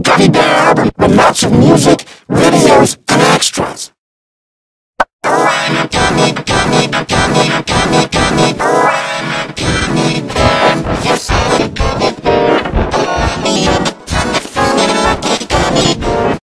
Gummy Bear and lots of music, videos,